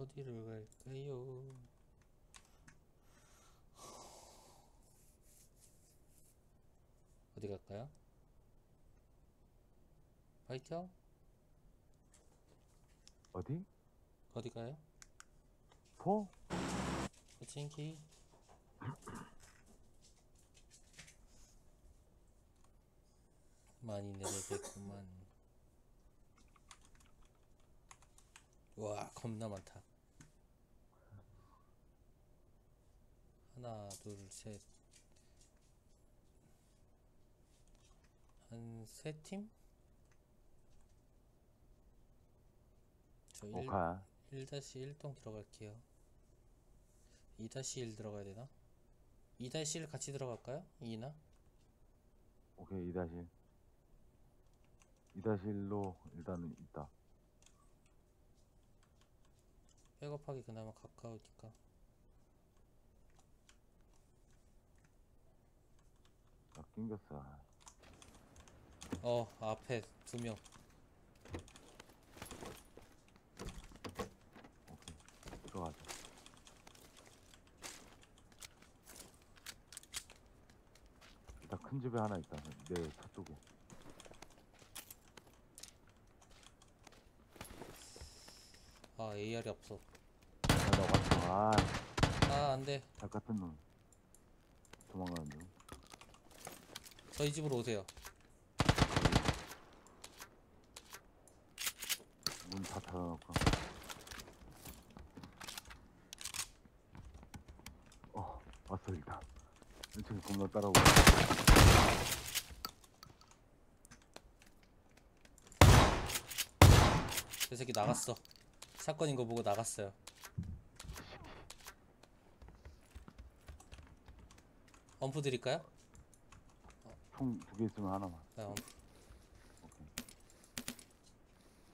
어디를 갈까요? 어디 갈까요? 파이팅? 어디? 어디 가요? 포? 포친키? 많이 내려겠구만. 와, 겁나 많다. 하나, 둘, 셋. 한 세 팀? 저 일, 오카 1-1동 들어갈게요. 2-1 들어가야 되나? 2-1 같이 들어갈까요? 2나? 오케이 2다시 2-1로 일단은 있다 백업하기 그나마 가까우니까. 나 아, 어, 앞에 두 명. 오케이. 들어가자. 일단 큰 집에 하나 있다. 내 저쪽에. 아, AR이 없어. 아 나 왔어. 아잘 아, 안 돼. 같은 놈. 도망가는 중 저희 집으로 오세요. 문 다 닫아놓고 어 왔어 일단 1층에 겁나 따라오고 저 새끼 나갔어. 사건인 거 보고 나갔어요. 엄프 드릴까요? 총 두 개 있으면 하나만. 네, 엄- 오케이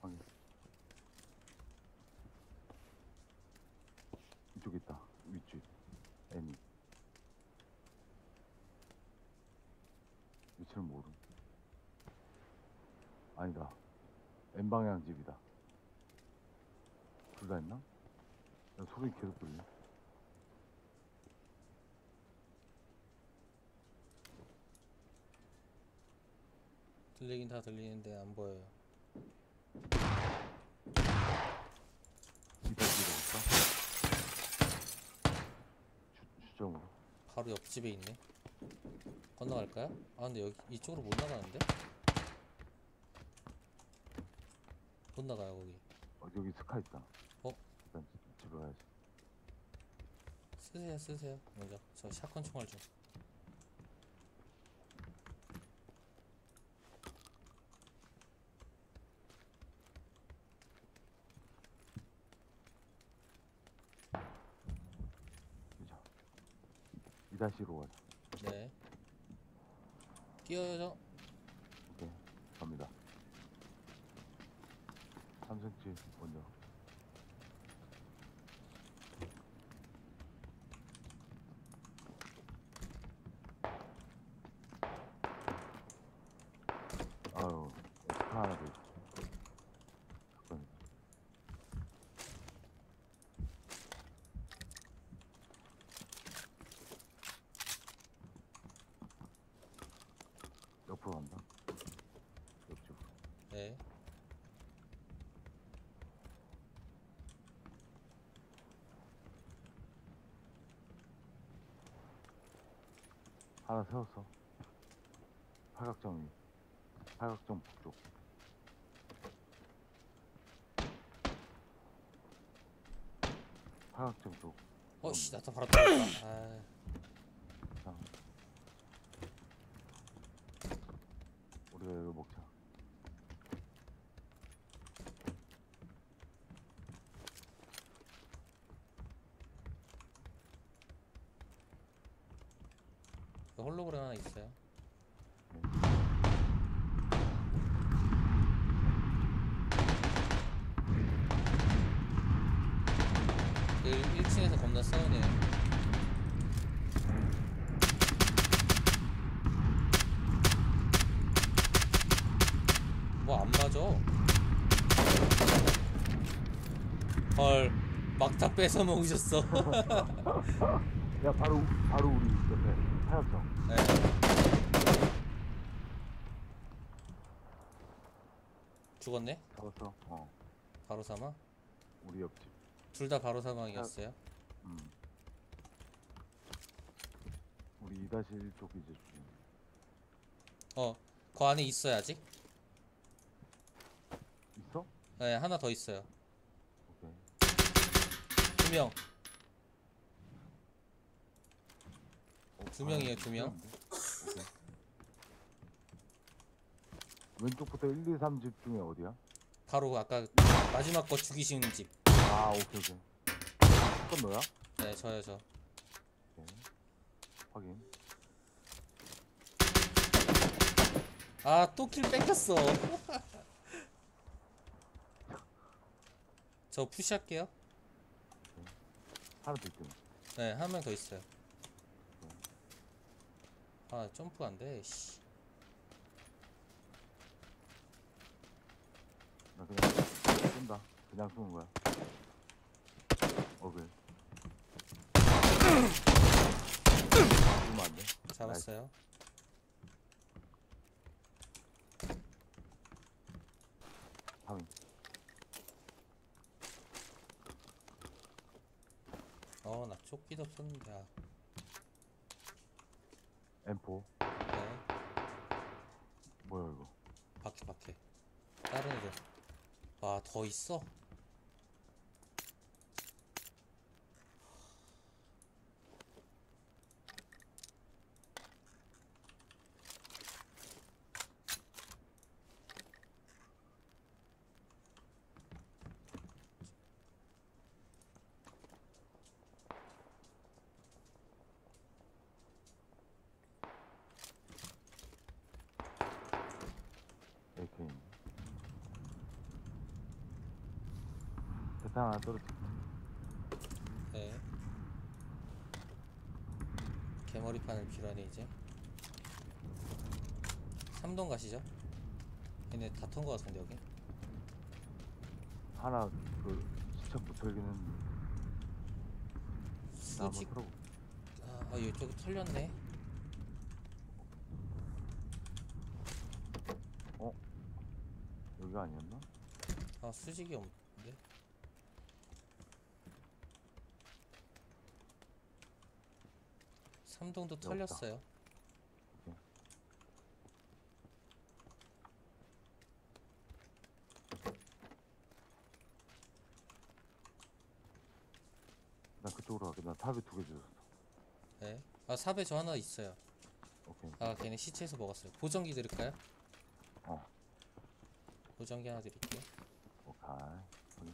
확인 이쪽에 있다 윗집 애니 위치를 모름 아니다 N방향 집이다 둘 다 있나? 야, 소리 계속 들려 들리긴 다 들리는데 안 보여요. 이쪽 집에 있다 주, 주점으로 바로 옆집에 있네. 건너갈까요? 아, 근데 여기 이쪽으로 못 나가는데? 못 나가요, 거기. 어, 여기 스카 있다 어? 일단 집- 집에 가야지 쓰세요, 쓰세요. 먼저. 저 샷건 총알 좀. 그죠 2-1로 가자 네. 뛰어요, 오케이 갑니다 삼성집 먼저 아유 스카 하나 더 있어 잠깐 옆으로 간다 옆쪽 저. 네. 하나 세웠어. 팔각정 위. 팔각정 북쪽. 팔각정 쪽. 어, 씨, 나또 바로 떨어졌다. 아, 자. 우리가 이거 먹자. 그 홀로그램 하나 있어요. 그 1층에서 겁나 싸우네요. 뭐 안 맞아? 헐. 막다 뺏어 먹으셨어. 야 바로 바로 우리 옆에 하얗정 네. 죽었네? 잡았어 어 바로 사망? 우리 옆집 둘 다 바로 사망이었어요. 음 우리 2-1 쪽 이제 죽인 어, 그 안에 있어요 아직? 있어? 네, 하나 더 있어요. 오케이 두 명. 어, 두 명이에요, 아, 두 명. 오케이. 왼쪽부터 1, 2, 3 집 중에 어디야? 바로 아까 마지막 거 죽이신 집. 아 오케이 오케이 그건 너야? 네, 저요 저. 오케이 확인 아, 또 킬 뺏겼어. 저 푸시할게요. 하나 더 있더니 네, 한 명 더 있어요. 아, 점프가 안 돼. 씨. 나 그냥 쏜다 그냥 쏘는 거야 어글 죽으면 안돼 잡았어요. 어, 나 조끼도 없었는데. 아, M4 네. 뭐야 이거 밖에 밖에. 다른 애들. 와, 더 있어? AK인데 대탄 하나 떨어졌어 네. 개머리판을 필요하네 이제. 삼동 가시죠? 얘네 다 턴 거 같은데 여기. 하나 그 시청 붙어있긴 했는데 나 한번 수직. 아, 아 이쪽이 털렸네. 여기가 아니었나? 아 수직이 없는데. 삼동도. 털렸어요. 오케이. 나 탑에 두 개 주셨어 네. 아 삽에 저 하나 있어요. 오케이 아 걔네 시체에서 먹었어요. 보정기 드릴까요? 어 보정기 하나 드릴게요. 오케이 확인.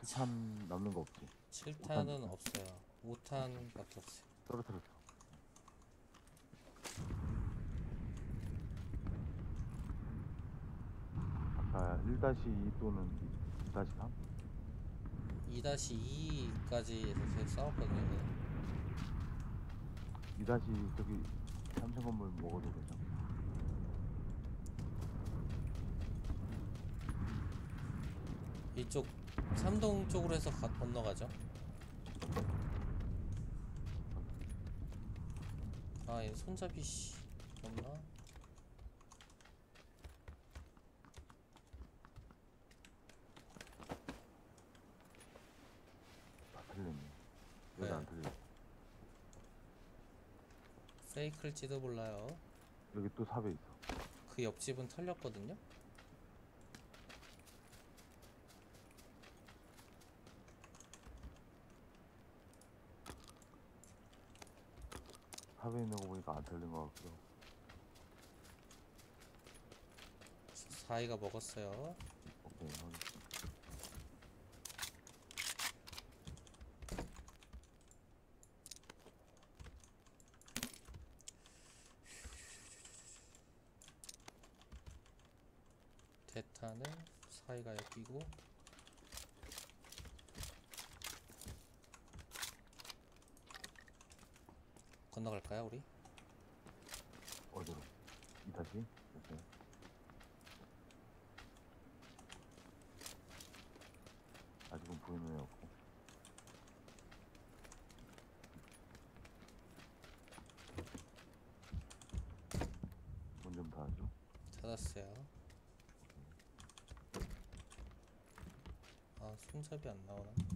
실탄 남는 거 없지? 7탄은 없어요. 5탄밖에 없어요. 떨어뜨렸어 아까 1-2 또는 2-3? 2-2까지 이렇게 싸웠거든요. 2- 저기 삼성 건물 먹어도 되죠? 이쪽 삼동 쪽으로 해서 가, 건너가죠. 아, 얘 손잡이 씨 없나? 다 틀렸네 여기 네. 안 틀려 페이크일지도 몰라요. 여기 또 삽에 있어 그 옆집은 털렸거든요. 삽에 있는 거 보니까 안거 같기도 하고. 사이가 먹었어요. 얘가 여기고 건너갈까요 우리? 어디로? 이타지? 오케이. 아직은 보이는 애 없고. 운전 다 하죠? 찾았어요 아, 손잡이 안 나오나? 안있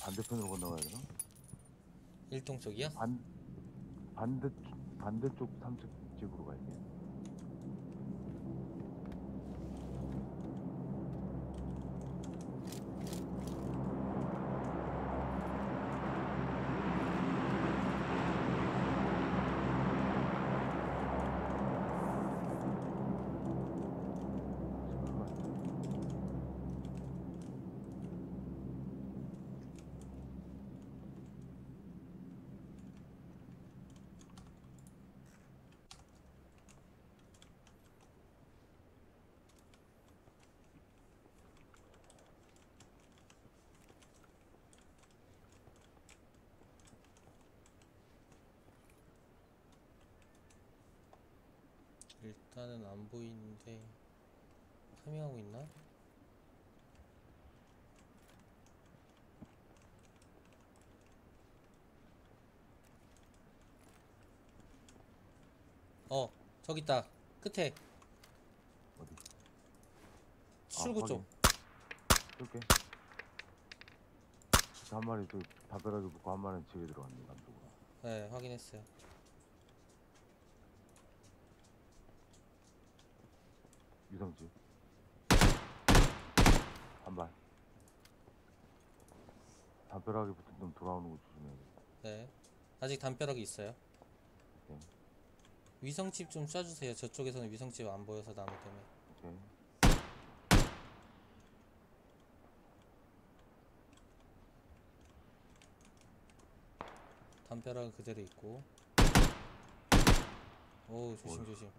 반대편으로 건너가야 되나? 일동 쪽이요? 반 반대 반대쪽 삼척 집으로 갈게. 일단은 안 보이는데 파밍하고 있나? 어 저기 있다 끝에 어디? 출구 쪽 쏠게. 한 마리 또 담벼락에 붙고 한 마리는 집에 들어갔네 남쪽으로. 네, 확인했어요. 유성집. 한 발. 담벼락에 붙은 놈 돌아오는 거 조심해야 돼. 네. 아직 담벼락이 있어요. 오케이. 위성집 좀 쏴주세요. 저쪽에서는 위성집 안 보여서 나무 때문에. 오케이. 담벼락은 그대로 있고. 오, 조심. 조심.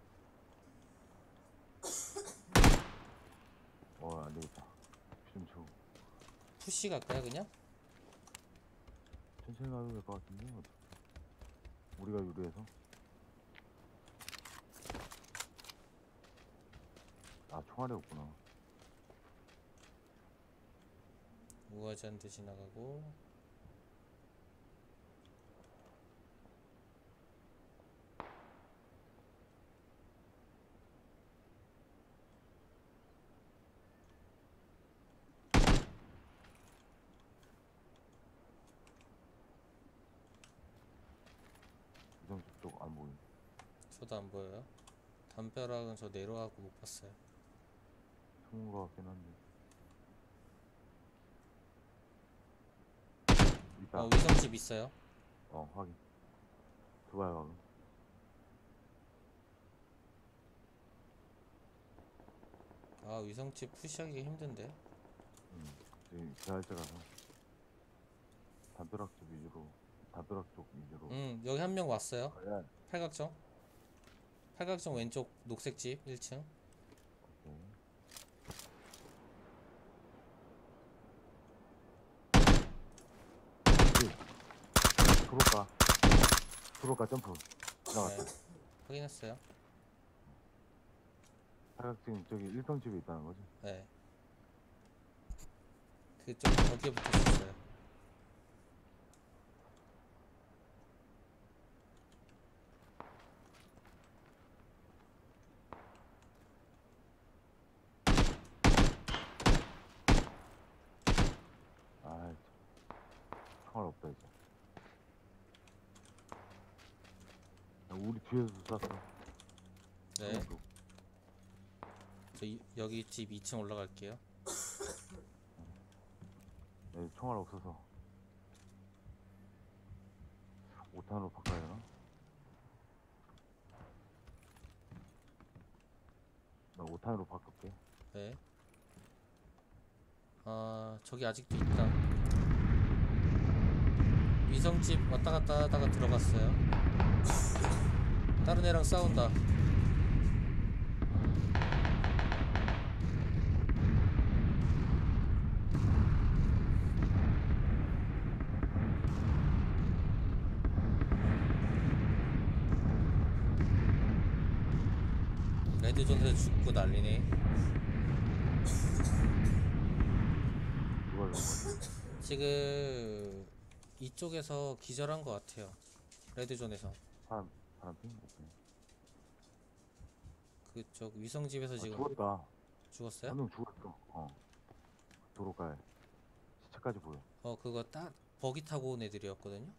어, 안 되겠다. 피좀 채우고. 푸시 갈까요, 그냥? 천천히 가도 될 것 같은데, 어떡해. 우리가 유리해서. 아, 총알이 없구나. 우아지 한대 지나가고. 유성집 쪽 안 보임. 저도 안 보여요. 담벼락은 저 내려가고 못 봤어요. 숨은 것 같긴 한데. 있다. 어, 위성집 있어요. 어, 확인. 확인. 아, 위성집 푸시하기 힘든데. 음, 지금 계열자라서. 담벼락 쪽 위주로, 담벼락 쪽 위주로. 음, 여기 한 명 왔어요. 어, 야, 팔각정. 팔각정 왼쪽 녹색 집 1층. 오케이. 프로가 프로가 점프 나갔어 네. 확인했어요. 사각지금 저기 일평집에 있다는 거지 네. 그쪽 거기에 붙어 있었어요. 아이 총알 없다 이제 야, 우리 뒤에서 쐈어 네. 오른쪽. 저 이, 여기 집 2층 올라갈게요. 네, 총알 없어서 5탄으로 바꿔야 되나? 나 5탄으로 바꿀게 네. 아, 저기 아직도 있다. 위성집 왔다 갔다 하다가 들어갔어요. 다른 애랑 싸운다. 레드존에서 죽고 난리네. 지금 이쪽에서 기절한 것 같아요. 레드존에서 사람 사람 핑 오케이. 그쪽 위성집에서 아, 지금 죽었다. 죽었어요? 한명 죽었어. 어. 도로가에 시체까지 보여. 어 그거 딱 버기 타고 온 애들이었거든요.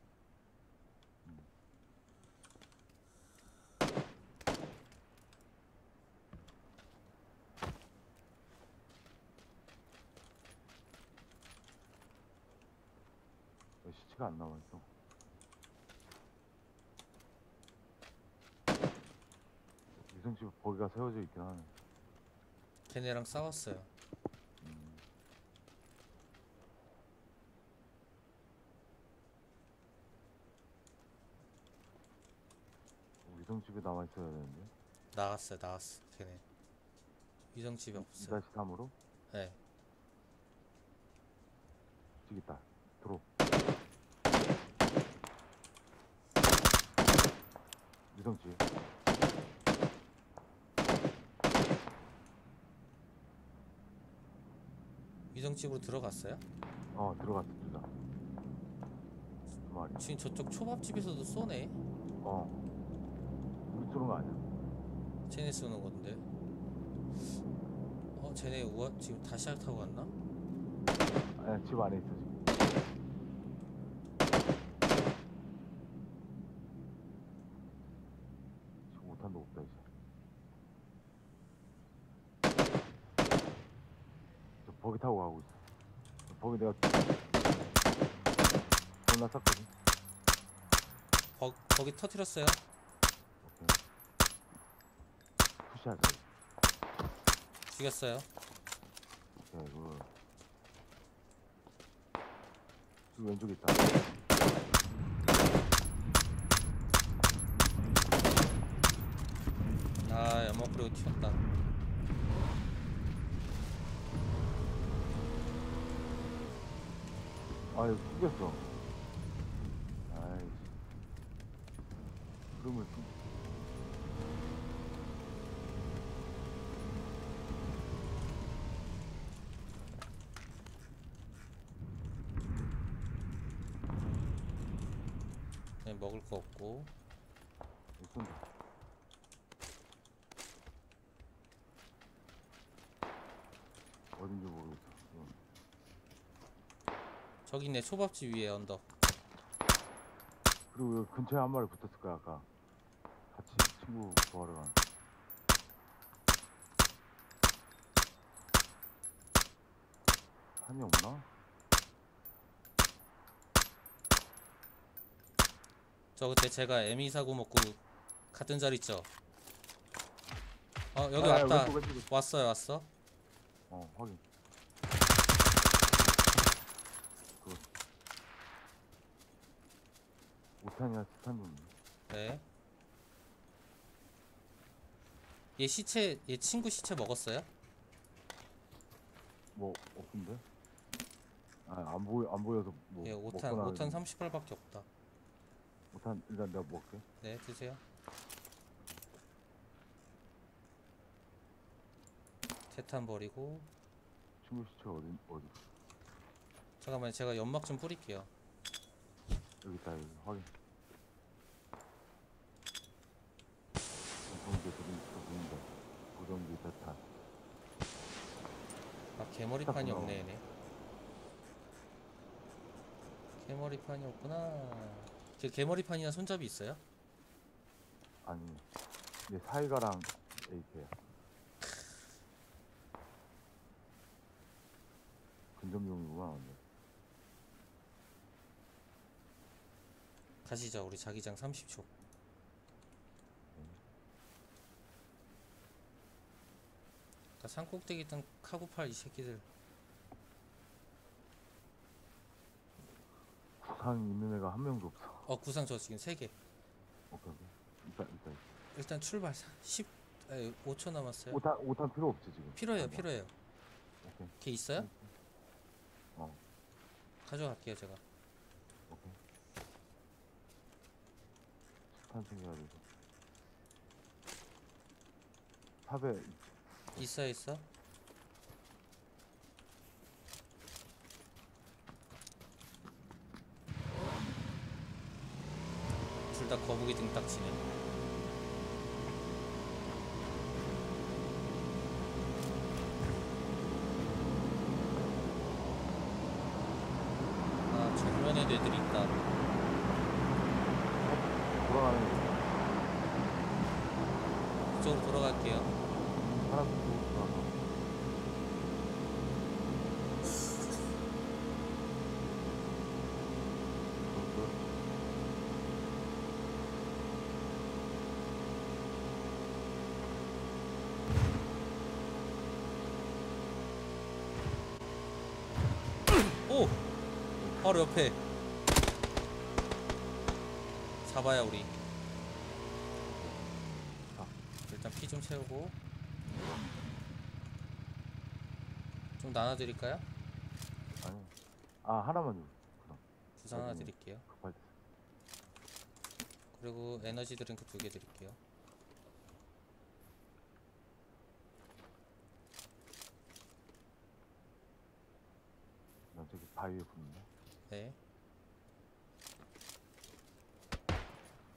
왜 시체가 안 나와 있어? 유성집 거기가 세워져 있긴 하네. 걔네랑 싸웠어요. 음. 위성집에 남아 있어야 되는데. 나갔어요, 나갔어. 걔네. 위성집에 없어요. 2-3으로 네. 있다. 들어. 위성집. 위성집으로 들어갔어요? 어 들어갔어 둘 다. 두 마리. 지금 저쪽 초밥집에서도 쏘네. 어. 우리 쏘는 거 아니야? 쟤네 쏘는 건데. 어, 쟤네 우와 지금 다시 타고 갔나? 아니 집 안에 있어. 지금 못한도 없다 이제. 저 버기 타고 가고 있어. 저 버기 내가 존나 쌌거든. 거, 거기 터트렸어요. 푸시하자. 죽였어요. 오케이 이거. 저 왼쪽에 있다. 아, 연막 뿌리고 튀었다. 아 이거 숨겼어. 아이씨. 흐름을 숨. 네, 먹을 거 없고. 못 쏜다. 어딘지 모르겠어. 이건. 저기 있네, 초밥집 위에 언덕. 그리고 여기 근처에 한 마리 붙었을 거야 아까. 같이 친구 구하러 간. 한이 없나? 저 그때 제가 에미 사고 먹고 같은 자리 있죠? 어, 여기 아, 왔다. 왼쪽, 왼쪽, 왼쪽. 왔어요, 왔어. 어 확인. 그. 5탄이나 스탄 좀. 네. 얘 시체, 얘 친구 시체 먹었어요? 뭐 없는데? 아안 보여 안 보여서 뭐 예, 5탄, 먹거나 5탄 38밖에 없다. 5탄 일단 내가 먹을게. 네, 드세요. 대탄 버리고. 친구 시체 어디 어디? 잠깐만요, 제가 연막 좀 뿌릴게요. 여기 있다 여기 확인. 보이게 들으니까 보인다. 고정기 대탄. 아, 개머리판이 딱 없네, 얘네. 개머리판이 없구나. 저 개머리판이나 손잡이 있어요? 아니 얘 사이가랑 에이트야. 근접용이구나 근데. 가시죠, 우리 자기장 30초. 아까 산꼭대기 있던 카고팔 이 새끼들. 구상 있는 애가 한 명도 없어. 어, 구상 저 지금 3개. 오케이 오케이. 일단 일단. 일단 출발 10, 아니, 5초 남았어요. 5탄 5탄 필요 없지 지금. 필요해요, 아니야. 필요해요. 오케이. 걔 있어요? 어 가져갈게요, 제가. 오케이. 탄 챙겨야 돼서. 탑에 있어 있어? 둘 다 거북이 등딱지네. 바로 옆에. 잡아야 우리. 자. 일단 피 좀 채우고. 좀 나눠드릴까요? 아니. 아 하나만 줘. 그럼 구상 하나. 드릴게요. 급할 때. 그리고 에너지 드링크 두 개 드릴게요. 난 저기 바위에. 네.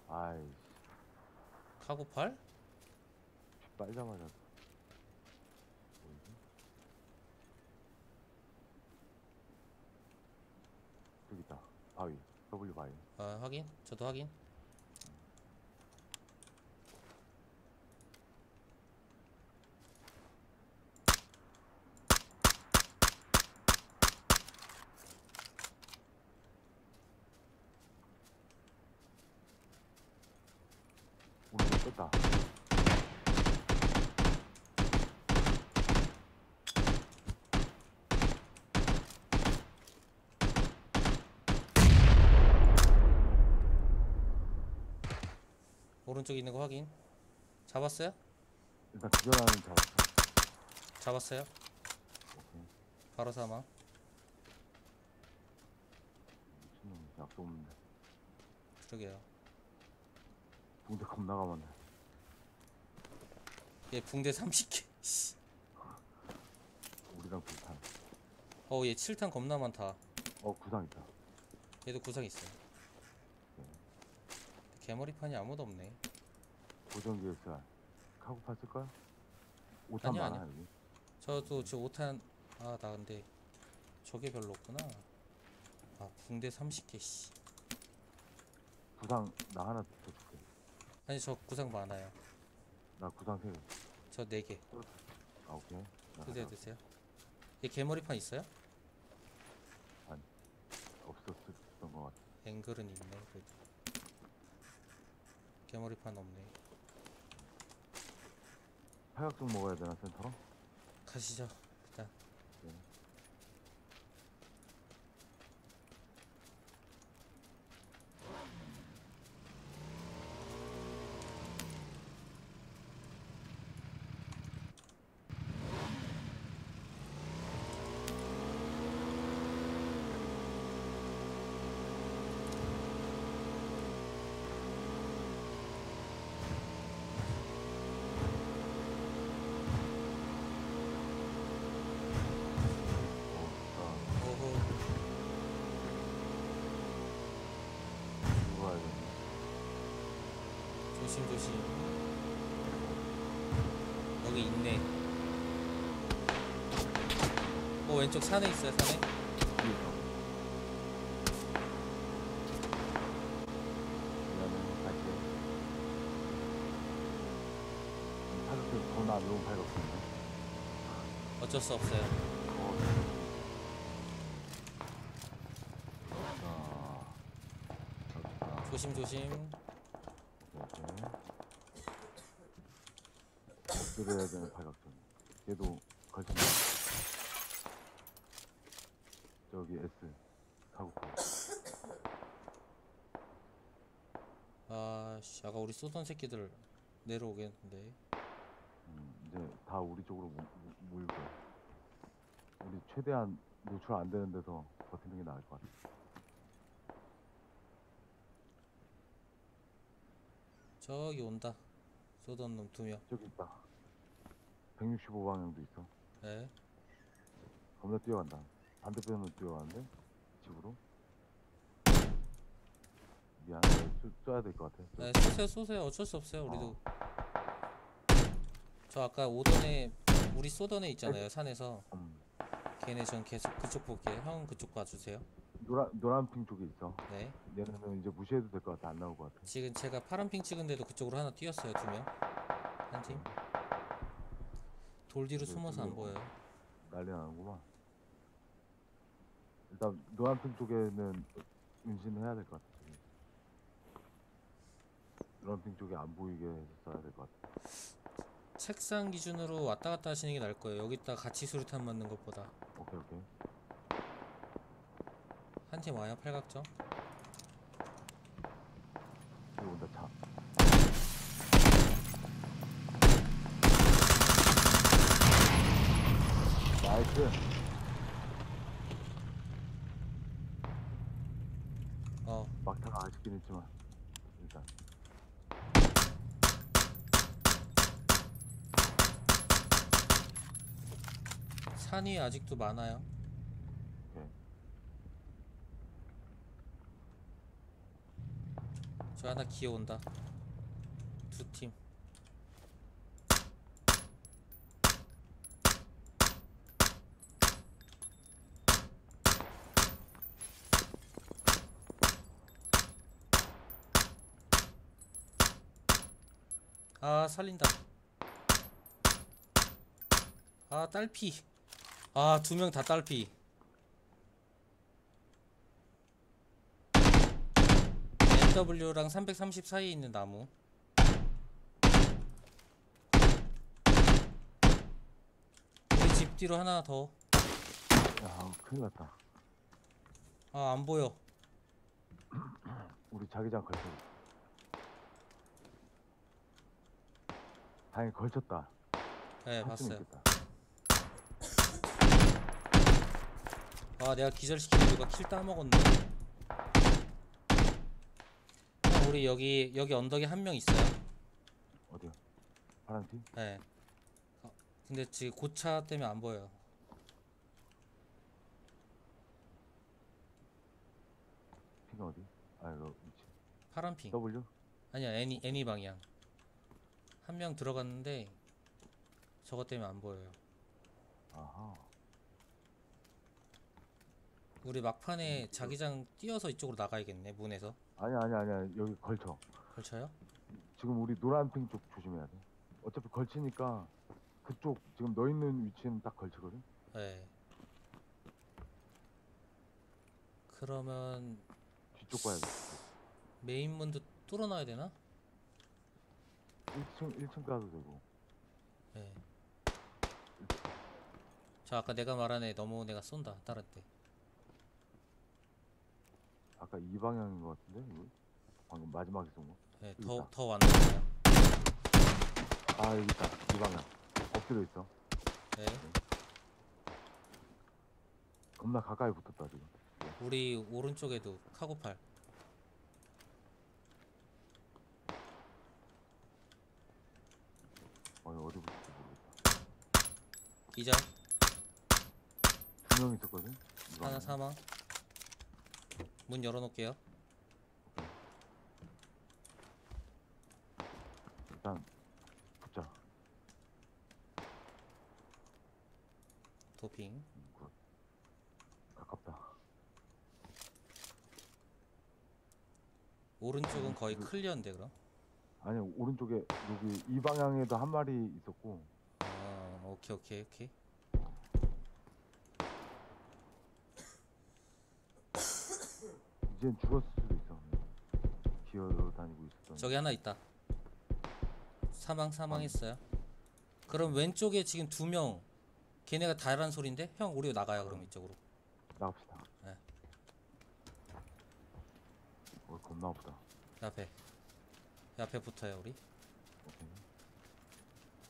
아이 카고팔? 피 빨자마자. 뭐지? 있다. 바위. W 바위. 아, 확인. 저도 확인. 뺐다. 오른쪽에 있는 거 확인. 잡았어요? 일단 기절하는 잡았어. 잡았어요. 오케이. 바로 사망. 미친놈 약도 없는데. 그러게요. 붕대 겁나 가만해. 얘 붕대 30개. 씨. 우리랑 비슷한. 어, 얘 7탄 겁나 많다. 어 구상 있다. 얘도 구상 있어요. 네. 개머리판이 아무도 없네. 고정기 SR. 카고팔 쓸까요? 5탄 아니야, 많아 아니야. 여기. 저도 지금 5탄 아, 나 근데 저게 별로 없구나. 아, 붕대 30개 씨. 구상 나 하나 더 줄게. 아니, 저 구상 많아요. 나 구상 세 개. 저 4개. 아 오케이. 나 드세요, 드세요. 얘 개머리판 있어요? 없었던 것 같아. 앵글은 있네, 그래도. 개머리판 없네. 파격증 먹어야 되나 센터로? 가시죠. 조심, 조심. 여기 있네. 어, 왼쪽 산에 있어요, 산에. 어쩔 수 없어요. 조심, 조심. 오케이. 엎드려야 되는 팔각정. 얘도 걸친다. 저기 S 사고파. 아, 씨, 아까 우리 쏘던 새끼들 내려오겠는데. 음, 이제 다 우리 쪽으로 모, 모, 모일 거야. 우리 최대한 노출 안 되는 데서 버티는 게 나을 것 같아. 저기 온다. 쏘던 놈 두 명. 저기 있다. 165방향도 있어. 네. 겁나 뛰어간다. 반대편으로 뛰어가는데 집으로. 미안. 쏘야 될 것 같아. 네, 쏘세요 쏘세요 어쩔 수 없어요 우리도 저 아까 오던 애 우리 쏘던 애 있잖아요 산에서 음, 걔네 전 계속 그쪽 볼게요 형 그쪽 봐주세요 노란 노란 핑 쪽에 있어. 네 얘네는 이제 무시해도 될 것 같아. 안 나올 것 같아. 지금 제가 파란 핑 찍은데도 그쪽으로 하나 뛰었어요 두 명 한 팀 돌 뒤로 네, 숨어서 안 보여요 난리 나는구만. 일단 노란 핑 쪽에는 은신해야 될 것 같아. 지금. 노란 쪽에 안 보이게 써야 될 것 같아. 책상 기준으로 왔다 갔다 하시는 게 나을 거예요 여기다 같이 수류탄 맞는 것보다 오케이 오케이. 한 팀 와요 팔각정 여기 온다 차. 나이스. 어 막타가 아쉽긴 했지만 일단 산 위에 아직도 많아요. 저 하나 기어온다 두 팀 아 살린다. 아 딸피. 아 두 명 다 딸피. NW랑 330 사이에 있는 나무. 우리 집 뒤로 하나 더. 야 큰일 났다. 아 안 보여. 우리 자기장 걸쳐. 다행히 걸쳤다. 네 봤어요 있겠다. 아 내가 기절시키는 누가 킬 따먹었네 형, 우리 여기 여기 언덕에 한 명 있어요 어디야? 파란 티? 네 어, 근데 지금 고차 때문에 안 보여요 피가 어디? 아 이거 위치. 파란 핑 W? 아니야 애니 애니 방향 한 명 들어갔는데 저것 때문에 안 보여요 아하. 우리 막판에 자기장 뛰어서 이쪽으로 나가야겠네 문에서 아니야 아니야 아니야 여기 걸쳐. 걸쳐요? 지금 우리 노란 핑 쪽 조심해야 돼. 어차피 걸치니까 그쪽 지금 너 있는 위치는 딱 걸치거든. 네 그러면 뒤쪽 봐야 돼. 메인 문도 뚫어놔야 되나? 1층 1층 가도 되고. 네. 저 아까 내가 말한 애 넘어온 애가 쏜다 다른 때 아까 이 방향인 것 같은데 이거? 방금 마지막에 쏜 거. 네, 더, 있다. 더 왔나 아 여기 있다. 이 방향. 엎드려 있어. 네. 겁나 가까이 붙었다 지금. 우리 오른쪽에도 카고팔 2장 분명 있었거든? 이거 하나 사망. 문 열어놓을게요. 일단 붙자. 도핑. 음, 오른쪽은 음, 거의 클리어인데 그럼? 아니 오른쪽에 여기 이 방향에도 한 마리 있었고 오케이 오케이 오케이 이젠 죽었을 수도 있어. 기어 다니고 있었던. 저기 하나 있다 사망 사망했어요 그럼 왼쪽에 지금 두 명 걔네가 다란 소린데 형 우리 나가요 그럼 이쪽으로 나갑시다. 네. 어 겁나 아프다. 옆에 옆에 붙어요 우리 오케이.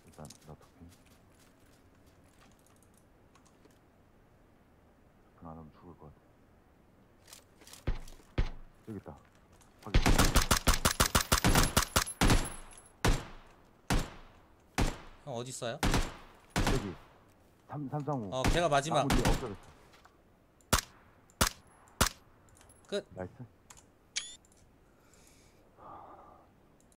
일단 나토핑. 도핑 안 하면 죽을 것 같아. 여기 있다. 확인. 형 어디 있어요? 여기. 3, 335. 어 걔가 마지막 나무 뒤에 엎드렸어. 끝. 나이스.